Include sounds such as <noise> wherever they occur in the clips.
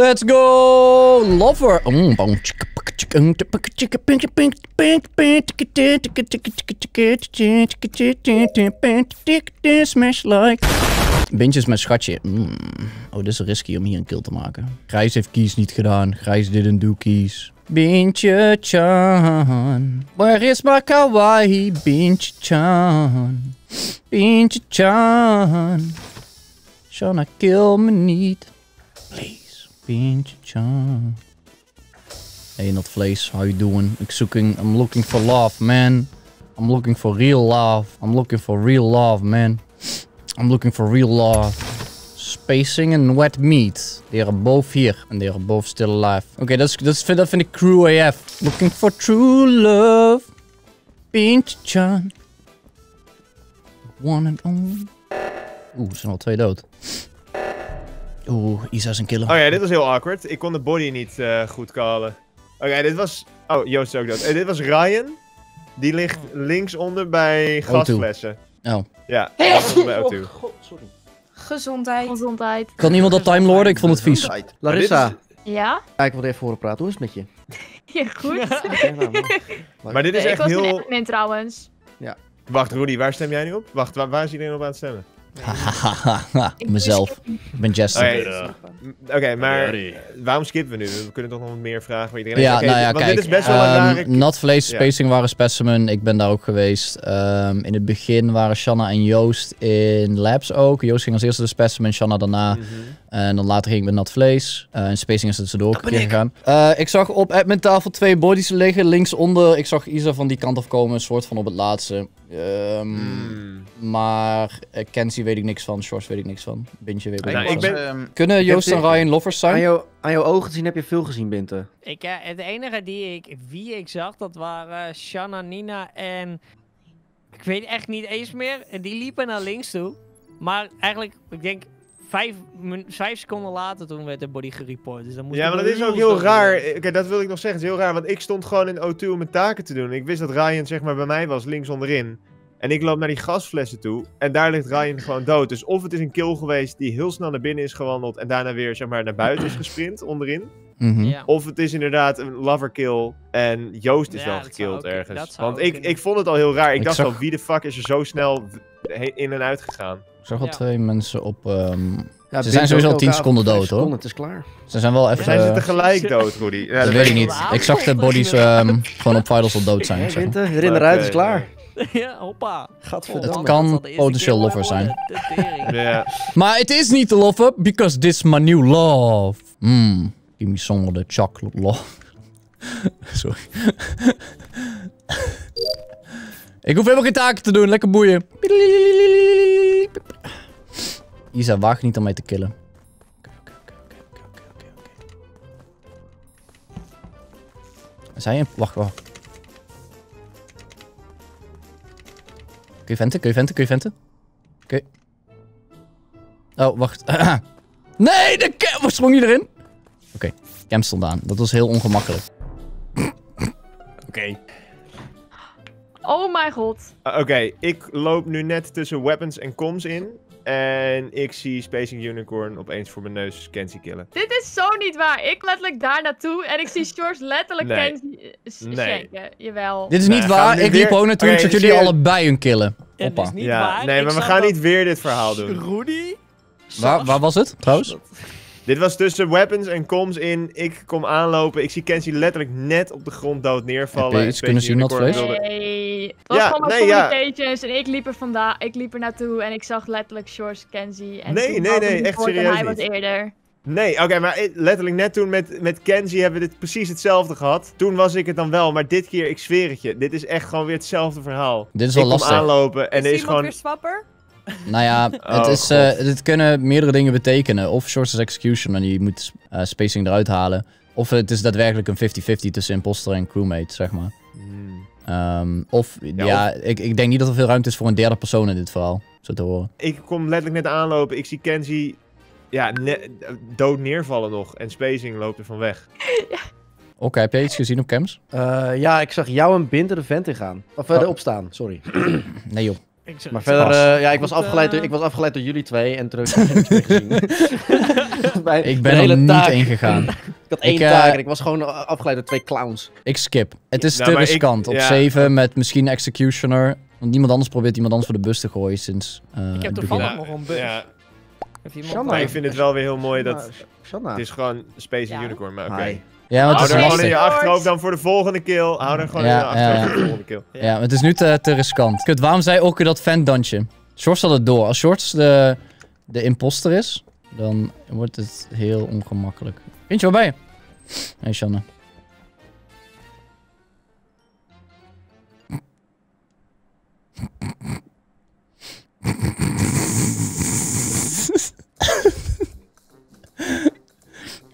Let's go! Lover! Mm, Smash like. Bintjes met schatje. Mm. Oh, dit is risky om hier een kill te maken. Grijs heeft keys niet gedaan. Grijs didn't do keys. Bintje Chan. Where is my kawaii? Bintje Chan. Bintje Chan. Shanna, kill me niet. Please. Bintje Chan. Hey, not vlees. How you doing? I'm looking, I'm looking for love, man. I'm looking for real love. I'm looking for real love, man. I'm looking for real love. Spacing and wet meat. They are both here. And they are both still alive. Oké, okay, dat, dat, is, dat vind ik crew AF. Looking for true love. Pinch Chan. One and only. Oeh, er zijn al twee dood. Oeh, Isa is een killer. Oh ja, dit was heel awkward. Ik kon de body niet uh, goed callen. Oké, dit was... Oh, Joost is ook dood. Uh, dit was Ryan. Die ligt linksonder bij gasflessen. Oh. Ja, hey. bij O2. Oh, sorry. Gezondheid. Gezondheid. Kan iemand dat time lorden? Ik vond het vies. Larissa. Ja? Ja, ik wil even horen praten. Hoe is het met je? <laughs> Ja, goed. Okay, nou, maar, <laughs> maar dit is nee, echt ik was heel... admin trouwens. Ja. Wacht, Rudy, waar stem jij nu op? Wacht, waar, waar is iedereen op aan het stemmen? <laughs> Mezelf. Ik ben Jester. Oké, okay, maar waarom skippen we nu? We kunnen toch nog meer vragen waar iedereen Ja, okay, nou ja, kijk. Dit is best wel een rare... Um, nat vlees, spacing ja. waren specimen. Ik ben daar ook geweest. Um, in het begin waren Shanna en Joost in labs ook. Joost ging als eerste de specimen, Shanna daarna. Mm -hmm. En dan later ging ik met nat vlees. Uh, en spacing is het tussendoor een keer gegaan. Uh, ik zag op admin tafel twee bodies liggen. Linksonder. Ik zag Isa van die kant af komen. Een soort van op het laatste. Um, mm. Maar uh, Kenzie weet ik niks van. Shorts weet ik niks van. Bintje weet ik niks ik van. Ben, Kunnen Joost en Ryan lovers zijn? Aan, jou, aan jouw ogen zien heb je veel gezien, Binte. Ik, uh, het enige die ik, wie ik zag, dat waren Shanna, Nina en... Ik weet echt niet eens meer. Die liepen naar links toe. Maar eigenlijk, ik denk vijf, vijf seconden later toen werd de body gereport. Dus dan moest ja, maar dat is ook heel raar. Oké, okay, dat wil ik nog zeggen. Het is heel raar, want ik stond gewoon in O2 om mijn taken te doen. Ik wist dat Ryan zeg maar bij mij was, links onderin. En ik loop naar die gasflessen toe. En daar ligt Ryan <laughs> gewoon dood. Dus of het is een kill geweest die heel snel naar binnen is gewandeld. En daarna weer zeg maar naar buiten is gesprint onderin. Mm -hmm. ja. Of het is inderdaad een lover kill. En Joost is ja, wel gekillt ergens. Want ik, ik vond het al heel raar. Ik, ik dacht zag... al, wie de fuck is er zo snel in en uit gegaan? Ik zag al ja. twee mensen op. Um... Ja, ze zijn sowieso al 10 seconden dood hoor. Het is klaar. Ze zijn wel even. Zijn ze tegelijk dood, Rudy? Ja, dat, dat weet ik niet. Ik zag de bodies um, gewoon op vitals al dood zijn. Ja, Winter, erin eruit is klaar. <laughs> Ja, hoppa. Het kan potentieel lover zijn. yeah. Maar het is niet de lover, because this is my new love. Mmm, give me some of chocolate love. <laughs> Sorry. ik hoef helemaal geen taken te doen, lekker boeien. Isa, waag niet om mij te killen. Zijn je? Wacht, wacht. Kun je venten? Kun je venten? Kun je venten? Oké. Oh, wacht. <clears throat> nee, de cam... Waar sprong je erin? Cam stond aan. Dat was heel ongemakkelijk. Oké. Okay. Oh mijn god. Uh, Oké, okay. ik loop nu net tussen weapons en comms in. En ik zie Spacing Unicorn opeens voor mijn neus Kenzie killen. Dit is zo niet waar. Ik letterlijk daar naartoe en ik zie Shores letterlijk nee. Kenzie nee. schenken. Jawel. Dit is niet nee, waar. Ik liep gewoon naartoe okay, zodat jullie allebei hun killen. Het is niet ja, waar. Nee, maar ik we gaan niet weer dit verhaal doen. Rudy? Waar, waar was het, trouwens? Dit was tussen weapons en comms in. Ik kom aanlopen. Ik zie Kenzie letterlijk net op de grond dood neervallen. Heb je iets kunnen zien, not vlees? Nee. Het was Ja, gewoon nee, ja. en ik liep er vandaan. Ik liep er naartoe en ik zag letterlijk Shores, Kenzie. En Nee, nee, nee, hem echt gehoord en serieus hij was eerder. Nee, oké, maar letterlijk net toen met, met Kenzie hebben we dit precies hetzelfde gehad. Toen was ik het dan wel, maar dit keer, ik zweer het je. Dit is echt gewoon weer hetzelfde verhaal. Dit is ik wel kom lastig. aanlopen en er is gewoon... weer swapper? Nou ja, <laughs> het, Oh, is, eh, het kunnen meerdere dingen betekenen. Of short as execution en je moet eh, spacing eruit halen. Of het is daadwerkelijk een 50-50 tussen imposter en crewmate, zeg maar. Hmm. Ehm, of, ja, Ja, Ik, ik denk niet dat er veel ruimte is voor een derde persoon in dit verhaal. Zo te horen. Ik kom letterlijk net aanlopen. Ik zie Kenzie ja, ne- dood neervallen nog. En Spacing loopt er van weg. <laughs> Oké, heb jij iets gezien op cams? Uh, ja, ik zag jou en Binder de vent in gaan. Of uh, Oh. opstaan, sorry. Nee joh. Maar verder, eh, ja, ik was, afgeleid eh. door, ik was afgeleid door jullie twee en terug gezien. <laughs> ik ben er niet ingegaan. <laughs> ik had één ik, taak en ik was gewoon afgeleid door twee clowns. Ik skip. Het is te riskant. Op 7 met misschien Executioner. Want niemand anders probeert iemand anders voor de bus te gooien sinds Ik heb toevallig nog een bus. Ja. je maar ik vind het wel weer heel mooi dat... Het is gewoon Space. Unicorn, maar oké. Okay. Ja, want Hou er gewoon in je achterhoofd dan voor de volgende kill. Hou er gewoon in je achterhoofd voor de volgende kill. Ja, maar het is nu te, te riskant. Kut, waarom zei Okke dat fandansje? Shorts had het door. Als Shorts de, de imposter is, dan wordt het heel ongemakkelijk. Vind je wel bij je? Hey, Shanna.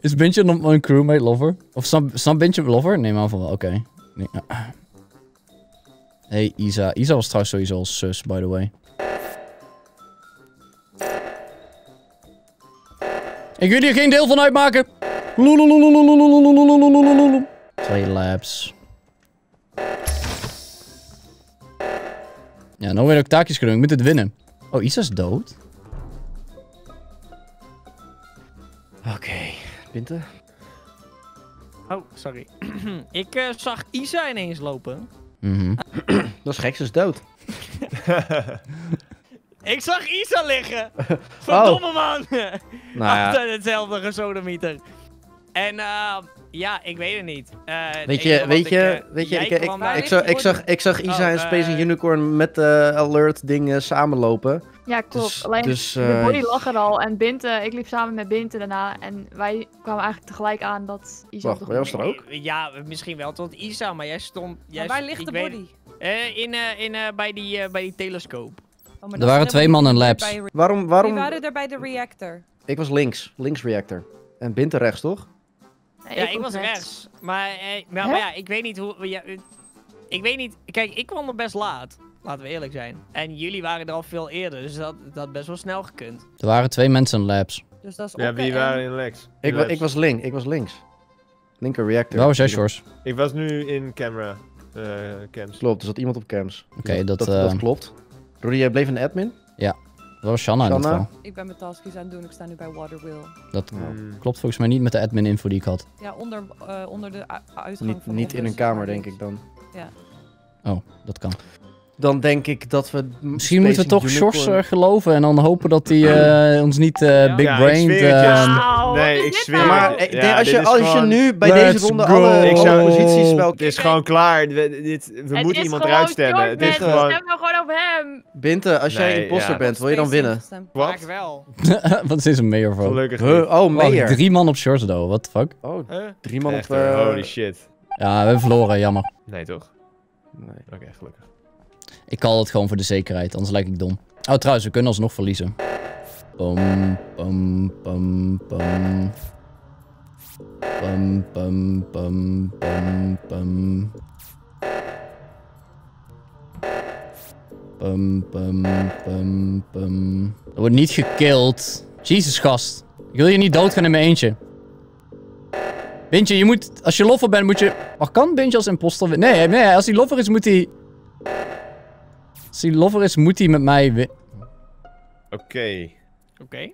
Is Bintje nog mijn crewmate lover? Of snap Bintje lover? Nee, maar van wel. Oké. Okay. Hey, Isa. Isa was trouwens sowieso al sus, by the way. Ik wil hier geen deel van uitmaken. Twee labs. Ja, nou weer een taakjes kunnen doen. Ik moet winnen. Oh, Isa is dood? Oh, sorry. <clears throat> ik eh, zag Isa ineens lopen. Mhm. <clears throat> Dat is gek, ze is dood. <laughs> Ik zag Isa liggen! <laughs> Oh. Verdomme man! Nou ja, <laughs> Altijd hetzelfde gesodemieter. En eh, ja, ik weet het niet. Eh, weet je, weet ik, je, eh, weet je, ik, ik, ik, zag, ik, zag, ik zag Isa Oh, en Space Unicorn met de alert dingen samenlopen. Ja, klopt. Dus- Alleen dus, de eh, body lag er al en Binte, ik liep samen met Binte daarna en wij kwamen eigenlijk tegelijk aan dat Isa Wacht, jij was er ook? Ja, misschien wel tot Isa, maar jij stond... Jij Maar waar st- ligt de weet- body? Eh, in, eh, in, eh, bij, die, eh, bij die telescoop. Oh, maar Er waren twee mannen in labs. bij Waarom, Wie waarom? waren er bij de reactor? Ik was links, links reactor. En Binte rechts, toch? Nee, ja, ik was rechts. Maar, eh, maar, ja, ik weet niet hoe... Ja, eh, ik weet niet... Kijk, ik kwam er best laat. Laten we eerlijk zijn. En jullie waren er al veel eerder, dus dat dat had best wel snel gekund. Er waren twee mensen in labs. Dus dat is Ja, wie en- waren in Lex? Ik, wa- ik was link, ik was links. Linker reactor. Waar was jij, Sjors? Ik was nu in camera eh, cams. Klopt, er zat iemand op cams. Oké, Dus dat, dat, eh, dat klopt. Rudy, jij bleef in de admin? Waar was Shanna in dit Shanna? geval? Ik ben mijn taskjes aan het doen, ik sta nu bij Waterwheel. Dat klopt volgens mij niet met de admin info die ik had. Ja, onder, eh, onder de u- uitgang Niet, van niet in een kamer, maar denk links. ik dan. Oh, dat kan. Dan denk ik dat we... Misschien moeten we toch Unicorn- Sjors eh, geloven en dan hopen dat hij eh, ons niet eh, Ja. big Ja, ik ehm, Wauw, Nee, ik zweer nou? Maar ik Ja, als, je, als je nu bij Let's deze ronde go. alle, Ik zou- posities Het is gewoon klaar. We, dit, we moeten iemand eruit stemmen. Het is gewoon... Stem nou gewoon op hem. Binte, als jij Nee, imposter ja. bent, wil je dan winnen? Wat? wel. <laughs> Wat is deze mayor voor? Gelukkig. Oh, Wow, Mayor. drie man op Sjors, though. What the fuck? Oh, Huh? drie man op... Holy shit. Ja, we hebben verloren, jammer. Nee, toch? nee. Oké, gelukkig. Ik call het gewoon voor de zekerheid, anders lijk ik dom. Oh, trouwens, we kunnen alsnog verliezen. Pum, pum, pum, pum. Pum, pum, pum, pum, pum. Pum, pum, pum, pum. Er wordt niet gekillt. Jezus, gast. Ik wil je niet doodgaan in mijn eentje. Bintje, je moet... Als je loffer bent, moet je... Maar kan Bintje als imposter... Nee, nee, als hij loffer is, moet hij... Als hij loffer is, moet hij met mij... Oké. Oké.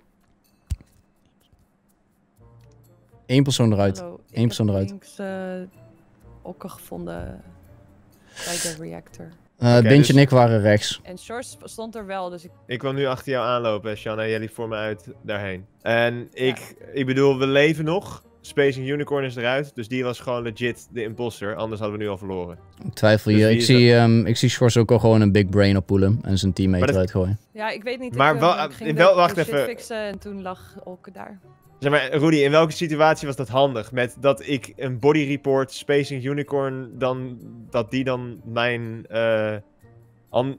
Eén persoon eruit. Hallo, ik Eén persoon heb eruit. links eh, Okke gevonden bij de reactor. Eh Oké, Bintje dus- en ik waren rechts. En Shores stond er wel, dus ik... Ik wil nu achter jou aanlopen, Shanna. Jij liep voor me uit daarheen. En ik, ik bedoel, we leven nog. Spacing Unicorn is eruit. Dus die was gewoon legit de imposter. Anders hadden we nu al verloren. Ik twijfel Dus hier. wie Ik zie, ehm ik zie Schwarz ook al gewoon een big brain oppoelen. En zijn teammate dat- eruit gooien. Ja, ik weet niet. Maar ik, wel- eh, ik ging in de- wel- wacht even. fixen en toen lag Okke daar. Zeg maar, Rudy, in welke situatie was dat handig? Met dat ik een body report Spacing Unicorn, dan, dat die dan mijn, eh,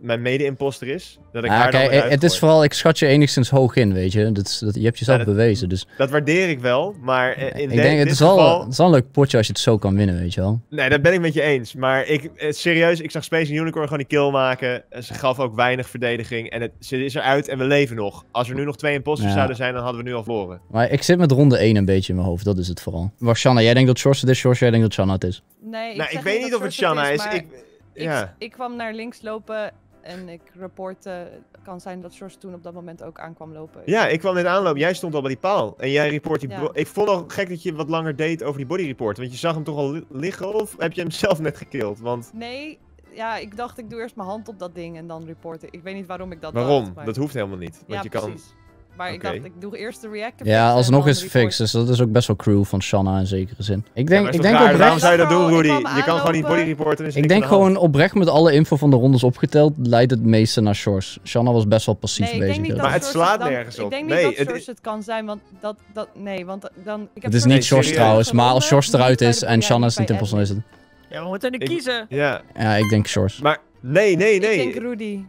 mijn mede-imposter is? Dat ik Ah, haar kijk, het is vooral, ik schat je enigszins hoog in, weet je. Dat, is- dat, je hebt jezelf Ja, dat- bewezen, dus... Dat waardeer ik wel, maar eh, in ik de- denk, het dit is, wel, geval... het is wel een leuk potje als je het zo kan winnen, weet je wel. Nee, dat ben ik met je eens. Maar ik, eh, serieus, ik zag Spacing Unicorn gewoon die kill maken. En Ze gaf ook weinig verdediging. En het, ze is eruit en we leven nog. Als er nu nog twee imposters Ja. zouden zijn, dan hadden we nu al verloren. Maar ik zit met ronde 1 een beetje in mijn hoofd, dat is het vooral. Wacht, Shanna, jij denkt dat Schwarz het is, Schwarz, jij denkt dat Shanna het is. Nee, ik, nou, ik weet niet of het Shanna is. maar ik, ja. ik kwam naar links lopen En ik reporte, kan zijn dat George toen op dat moment ook aankwam lopen. Ja, ik kwam net aanlopen. Jij stond al bij die paal. En jij report die... Ja. Ik vond al gek dat je wat langer deed over die body report. Want je zag hem toch al li- liggen of heb je hem zelf net gekild? Want Nee, ja, ik dacht ik doe eerst mijn hand op dat ding en dan reporten. Ik weet niet waarom ik dat waarom? dacht, maar- Dat hoeft helemaal niet. Want ja, je kan... precies. Maar ik dacht, ik doe eerst de reactive Ja, alsnog dan is het report. fix. Dus dat is ook best wel cruel van Shanna in zekere zin. Ik denk, ik denk raar? Waarom oprecht... zou je dat doen, Rudy? Je kan gewoon niet body reporten. Ik denk gewoon oprecht met alle info van de rondes opgeteld, leidt het meeste naar Shores. Shanna was best wel passief Nee, ik bezig. Maar het slaat dan- nergens op. Ik denk Nee, niet het dat George het kan zijn, want dat, dat nee, want dan... Ik heb Het is niet Shores trouwens, maar als Shores eruit is en Shanna is niet bij imposter, is het... Ja, we moeten nu kiezen. Ja, Ja, ik denk Shores. maar nee, nee, nee. Ik denk Rudy.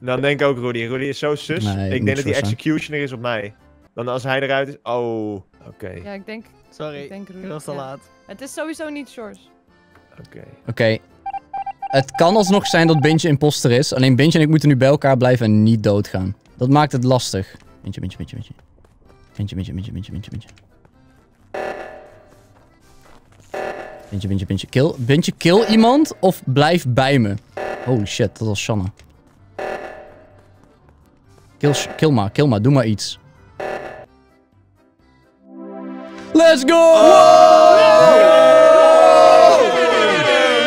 Dan denk ik ook Rudy. Rudy is zo sus. Nee, ik denk dat die executioner is op mij. Dan als hij eruit is... Oh, oké. Ja, ik denk, Sorry, ik denk ik Rudy. was te ja. laat. Het is sowieso niet George. Oké. Oké. Het kan alsnog zijn dat Bintje imposter is. Alleen Bintje en ik moeten nu bij elkaar blijven en niet doodgaan. Dat maakt het lastig. Bintje, Bintje, Bintje, Bintje. Bintje, Bintje, Bintje, Bintje, Bintje, Bintje. Bintje, Bintje, Bintje. Kill, Bintje, kill iemand of blijf bij me. Holy shit, dat was Shanna. Kill, kill maar, kill maar, doe maar iets. Let's go!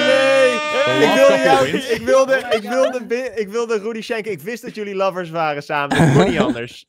Nee! Ik wilde, jou, ik, wilde, ik, wilde, ik wilde Rudy schenken. Ik wist dat jullie lovers waren samen. Het kon niet anders.